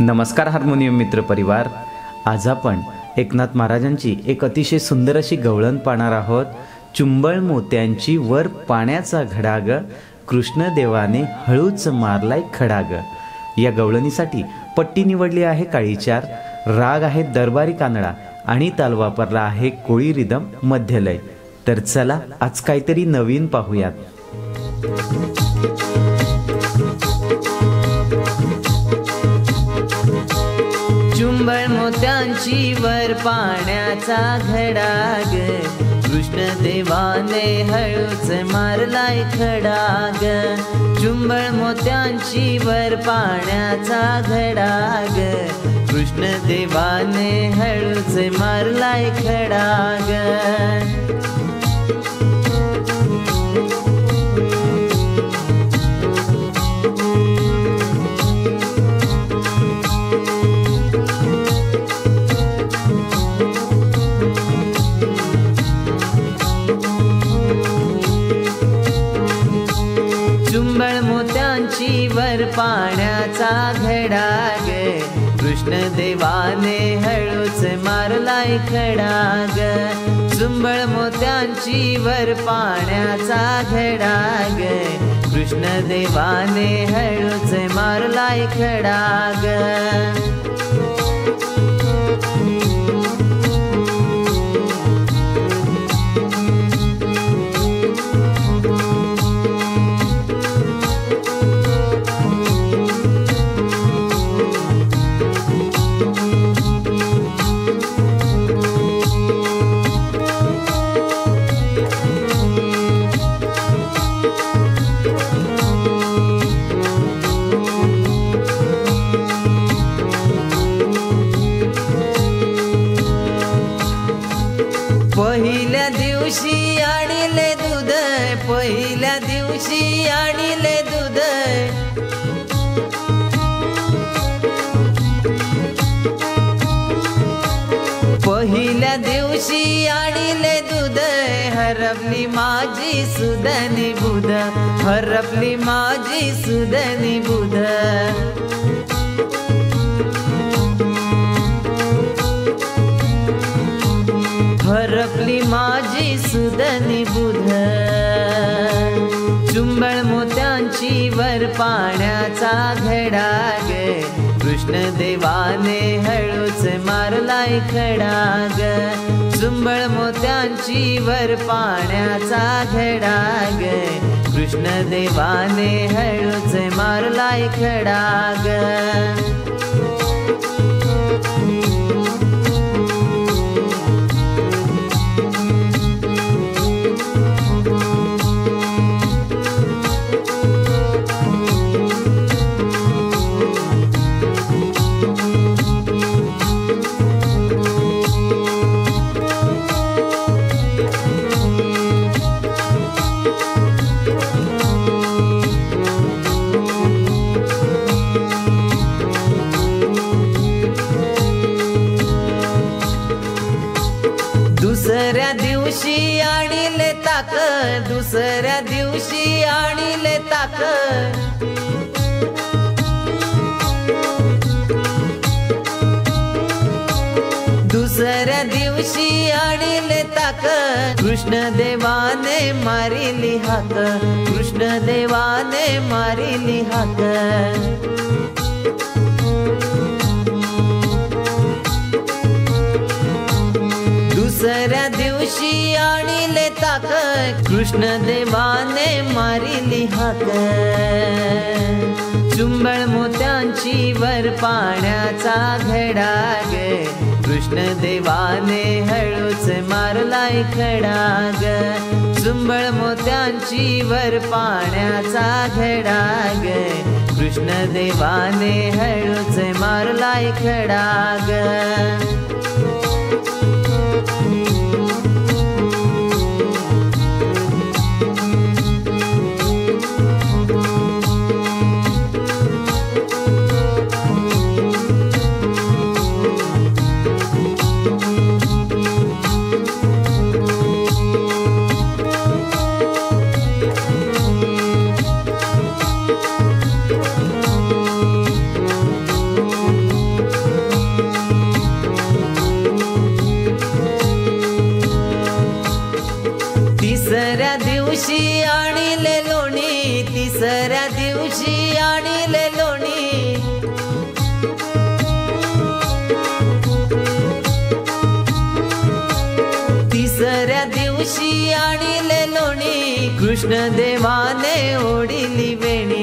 नमस्कार हार्मोनियम मित्र परिवार. आज आपण एकनाथ महाराजांची एक अतिशय सुंदर अशी गवळण पाहणार आहोत. चुंबळ मोत्यांची वर पाण्याचा घडाग कृष्णदेवाने हळूच मारलाय खडाग. या गवळणीसाठी पट्टी निवडली आहे काळीचार राग आहे दरबारी कानडा आणि ताल वापरला आहे कोळी रिदम मध्यलय. तर चला आज काहीतरी नवीन पाहूयात. मोत्यांची वर पाण्याचा घडाग. कृष्णदेवाने हळूच मारलाय खडाग. चुंबळ मोत्यांची वर पाण्याचा घडाग. कृष्णदेवाने हळूच मारलाय खडाग. कृष्ण देवाने हळूच मारलाय खडाग. सुंबळ मोत्यांची वर पाण्याचा घडाग कृष्ण देवाने हळूच मारलाय खडाग. माझी सुदनी बुध हरपली माझी सुदनी बुध. हरपली माझी सुदनी बुध. चुंबळ मोत्यांची वर पाण्याचा घडाग कृष्ण देवाने हळूच मारलाय खडाग. झुंबळ मोत्यांची वर पाण्याचा घडाग कृष्ण देवाने हळूच मारलाय खडाग आणले कृष्ण देवाने मारिली हाक कृष्ण देवाने मारिली हाक. दुसऱ्या दिवशी आणले ताक कृष्ण देवाने मारिली हाक. चुंबळ मोत्यांची वर पाण्याचा घडाग कृष्ण देवाने हळूच मारलाय खडाग. सुंबळ मोत्यांची वर पाण्याचा घडाग कृष्ण देवाने हळूच मारलाय खडाग. आणले लोणी. तिसऱ्या दिवशी आणले लोणी. कृष्ण देवाने ओढिली वेणी.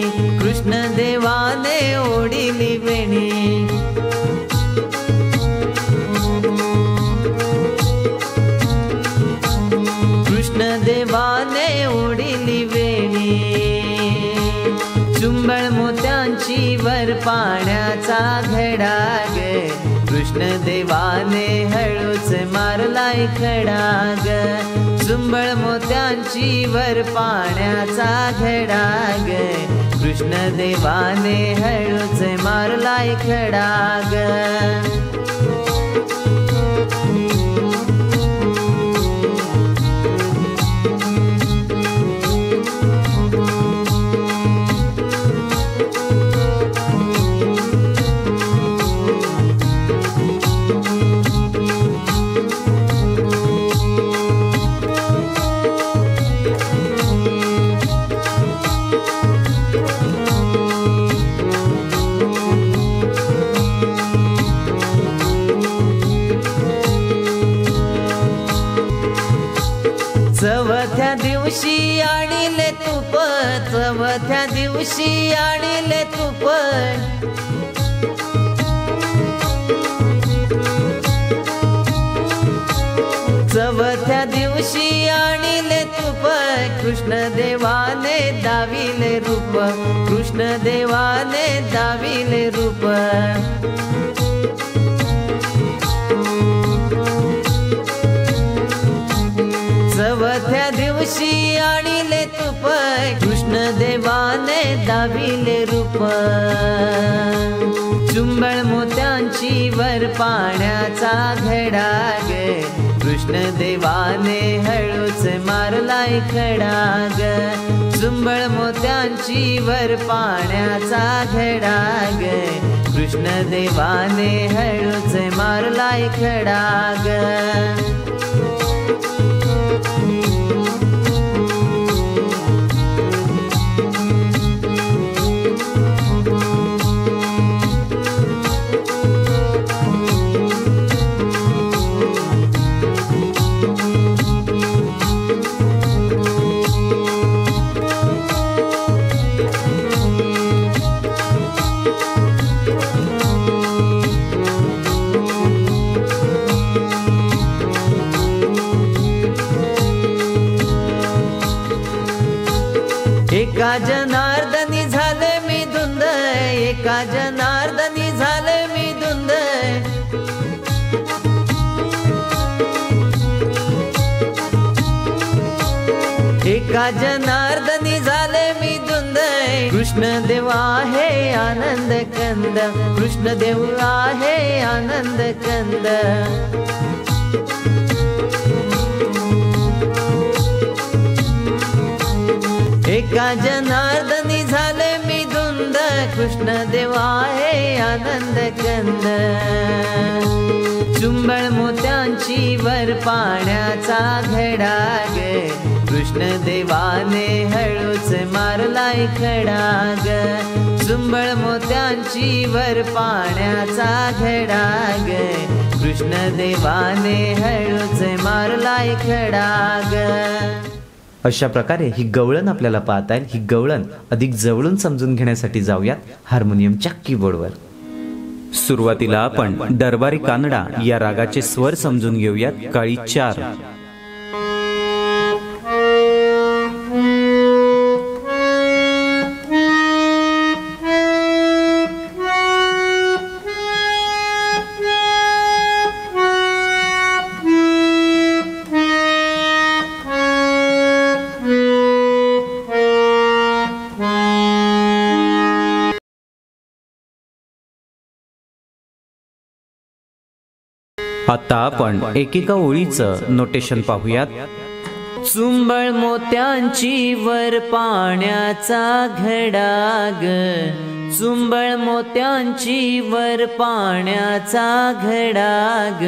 कृष्ण देवाने हळूच मारलाय खडा ग मोत्यांची वर पाण्याचा घडा ग कृष्ण देवाने हळूच मारलाय खडा तूप चवथ्या दिवशी आणले तूप चवथ्या दिवशी आणले तूप कृष्णदेवाने दाविले रूप. कृष्णदेवाने दाविले रूप. दाविले रूप. चुंबळ मोत्यांची वर पाण्याचा घडाग. ग कृष्ण देवाने हळूच मारलाय खडा ग चुंबळ मोत्यांची वर पाण्याचा घडाग. ग कृष्ण देवाने हळूच मारलाय खडाग. एका जनार्दनी झाले मी धुंद एका जनार्दनी झाले मी धुंद. एका जनार्दनी झाले मी धुंद कृष्ण देव आहे आनंद कंद कृष्ण देव आहे आनंद कंद. एका जनार्दनी झाले मी धुंद कृष्ण देवा आहे आनंद कंद चुंबळ मोत्यांची वर पाण्याचा घडा ग कृष्ण देवाने हळूच मारलाय खडा ग चुंबळ मोत्यांची वर पाण्याचा घडा ग कृष्ण देवाने हळूच मारलाय खडा ग अशा प्रकारे ही गवळण आपल्याला पाहता येईल. ही गवळण अधिक जवळून समजून घेण्यासाठी जाऊयात हार्मोनियमच्या कीबोर्डवर सुरुवातीला आपण दरबारी कानडा या रागाचे स्वर समजून घेऊयात. काळी चार. आता आपण एकेका ओळीचं नोटेशन पाहूयात. चुंबळ मोत्यांची वर पाण्याचा घडाग. चुंबळ मोत्यांची वर पाण्याचा घडाग.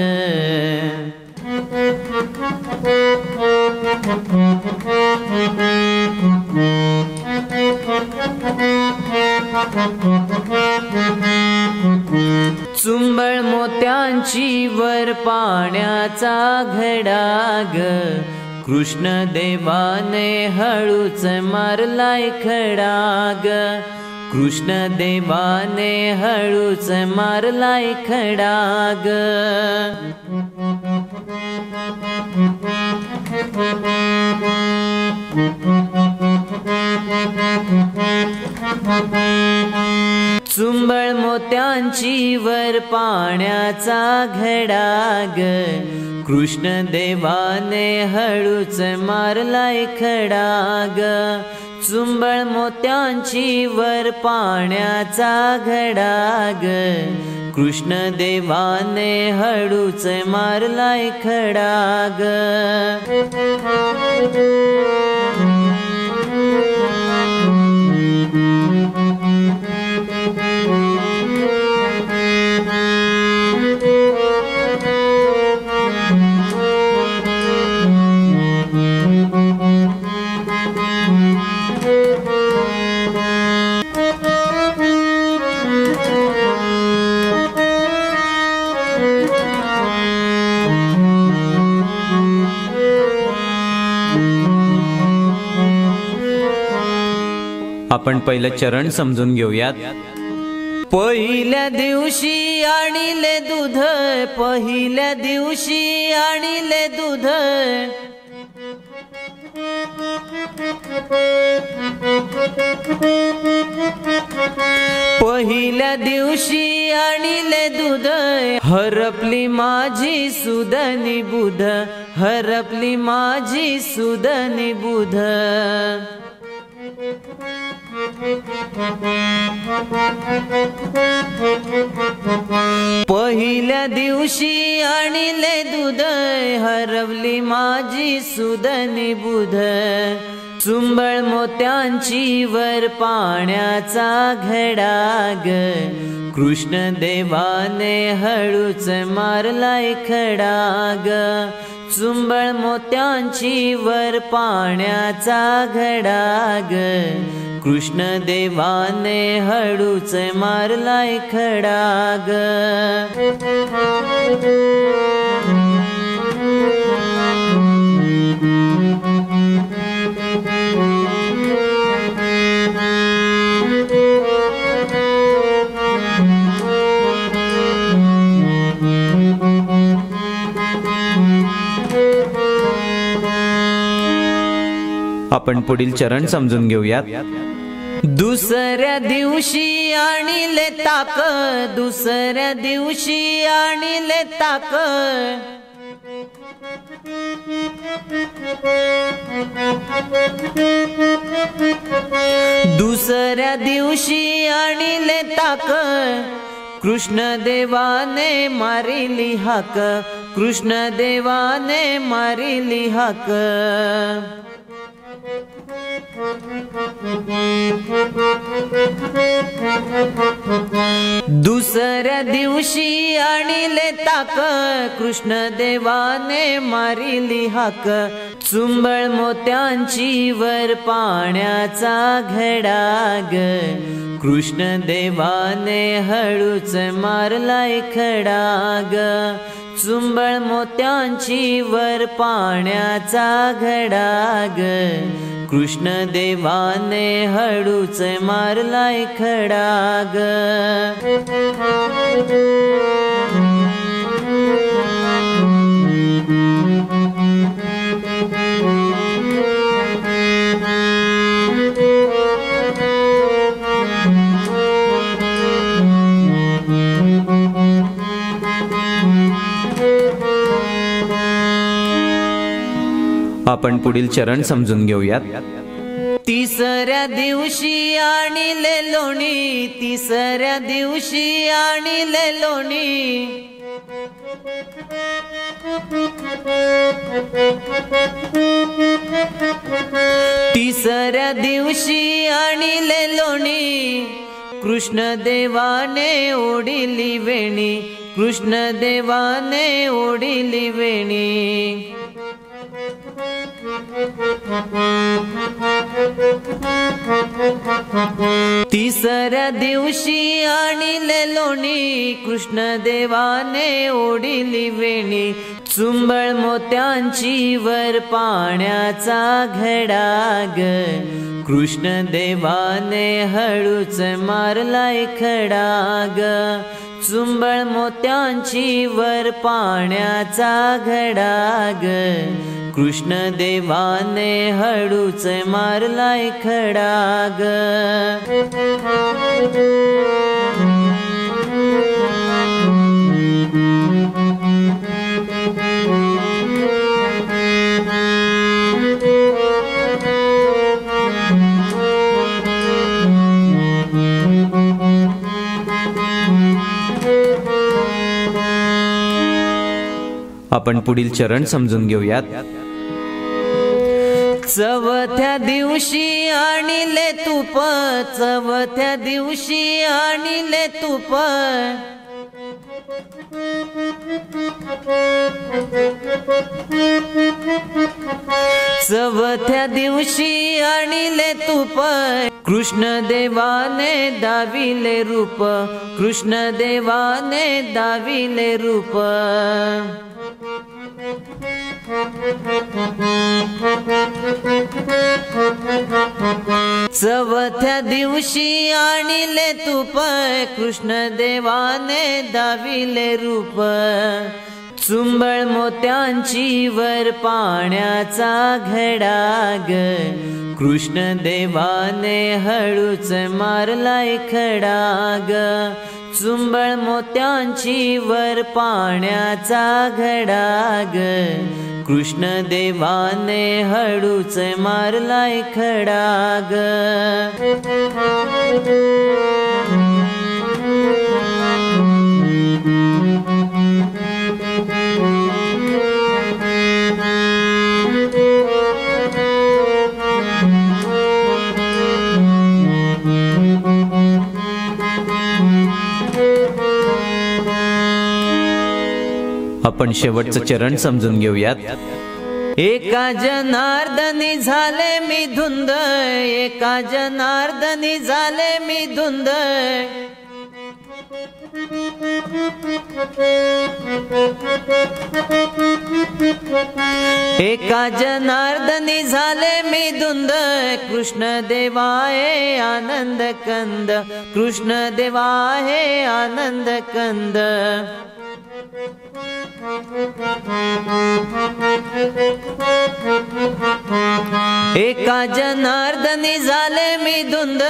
चुंबळ मोत्यांची वर पाण्याचा घडाग. कृष्ण देवाने हळूच मारलाय खडाग. कृष्ण देवाने हळूच मारलाय खडाग. सुंबळ मोत्यांची वर पाण्याचा घडाग. कृष्ण देवाने हळूच मारलाय खडाग. चुंबळ मोत्यांची वर पाण्याचा घडाग. कृष्ण देवाने हळूच मारलाय खडाग. आपण पहिलं चरण समजून घेऊयात. पहिल्या दिवशी आणिले दूध पहिल्या दिवशी आणिले दूध. पहिल्या दिवशी आणिले दूध हरपली माझी सुदनी बुध हरपली माझी सुदनी बुध. पहिल्या दिवशी आणिले दुधय हरवली माझी सुदनी बुध. चुंबळ मोत्यांची वर पाण्याचा घडाग. कृष्ण देवाने हळूच मारलाय खडाग. चुंबळ मोत्यांची वर पाण्याचा घडाग. कृष्ण देवाने हळूच मारलाय खडाग. आपण पुढील चरण समजून घेऊयात. दुसऱ्या दिवशी आणिले ताक दुसऱ्या दिवशी आणिले ताक. दुसऱ्या दिवशी आणिले ताक कृष्णदेवाने मारिली हाक कृष्णदेवाने मारिली हाक. दुसऱ्या दिवशी आणिले ताक कृष्ण देवाने मारिली हाक. चुंबळ मोत्यांची वर पाण्याचा घडाग. कृष्ण देवाने हळूच मारलाय खडाग. चुंबळ मोत्यांची वर पाण्याचा घडाग. कृष्ण देवाने हळूच मारलाय खडाग आपण पुढील चरण समजून घेऊयात. तिसऱ्या दिवशी आणिले लोणी तिसऱ्या दिवशी आणिले लोणी. तिसऱ्या दिवशी आणिले लोणी. कृष्णदेवाने ओढिली वेणी कृष्णदेवाने ओढिली वेणी. तिसऱ्या दिवशी आणिले लोणी कृष्ण देवाने ओढिली वेणी. चुंबळ मोत्यांची वर पाण्याचा घडाग. कृष्ण देवाने हळूच मारलाय खडाग. चुंबळ मोत्यांची वर पाण्याचा घडाग. कृष्ण देवाने हळूच मारलाय खडाग. आपण पुढील चरण समजून घेऊयात. चवथ्या दिवशी आणिले तुप चवथ्या दिवशी आणिले तुप. चवथ्या दिवशी आणिले तुप कृष्ण देवाने दाविले रूप कृष्ण देवाने दाविले रूप. चवथ्या दिवशी आणिले तुप कृष्ण देवाने दाविले रूप. चुंबळ मोत्यांची वर पाण्याचा घडाग. कृष्ण देवाने हळूच मारलाय खडाग. चुंबळ मोत्यांची वर पाण्याचा घडाग. कृष्ण देवाने हळूच मारलाय खडाग आपण शेवटचं चरण समजून घेऊयात. एका जनार्दनी झाले मी धुंद एका जनार्दनी झाले मी धुंद. एका जनार्दनी झाले मी धुंद कृष्ण देवाये आनंद कंद कृष्ण देवाहे आनंद कंद एका जनार्दनी झाले मी धुंद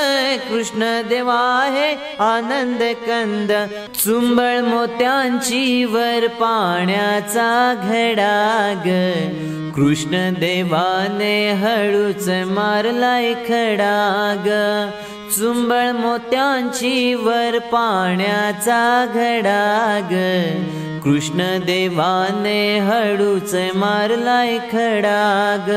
कृष्ण देवा आहे आनंद कंद. चुंबळ मोत्यांची वर पाण्याचा घडाग. कृष्ण देवाने हळूच मारलाय खडाग. चुंबळ मोत्यांची वर पाण्याचा घडाग. कृष्ण देवाने हळूच मारलाय खडाग